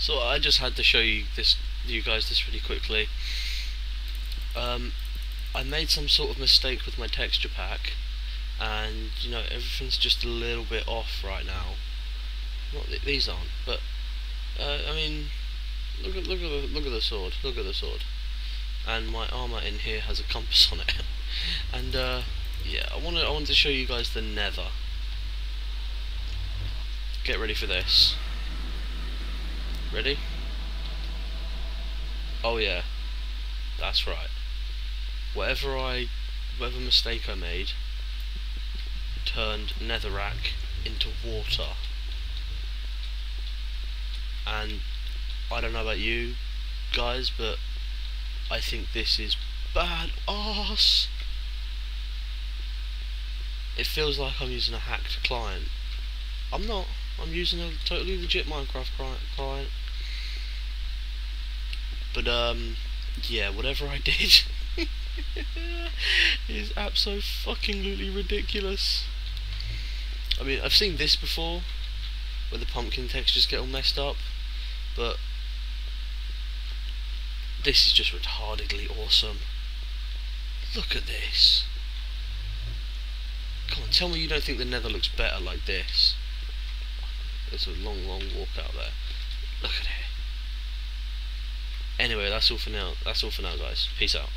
So I just had to show you this, you guys, this really quickly. Um, I made some sort of mistake with my texture pack, and you know everything's just a little bit off right now. Not th these aren't, but uh, I mean, look at look at the look at the sword. Look at the sword, and my armor in here has a compass on it, and uh, yeah, I wanted I wanted to show you guys the Nether. Get ready for this. Ready? Oh yeah, that's right. Whatever I, whatever mistake I made, turned netherrack into water. And I don't know about you guys, but I think this is bad ass. It feels like I'm using a hacked client. I'm not. I'm using a totally legit Minecraft client. But um, yeah, whatever I did is absolutely fucking ridiculous. I mean, I've seen this before, where the pumpkin textures get all messed up, but this is just retardedly awesome. Look at this. Come on, tell me you don't think the nether looks better like this. There's a long, long walk out there. Look at it. Anyway, that's all for now. That's all for now, guys. Peace out.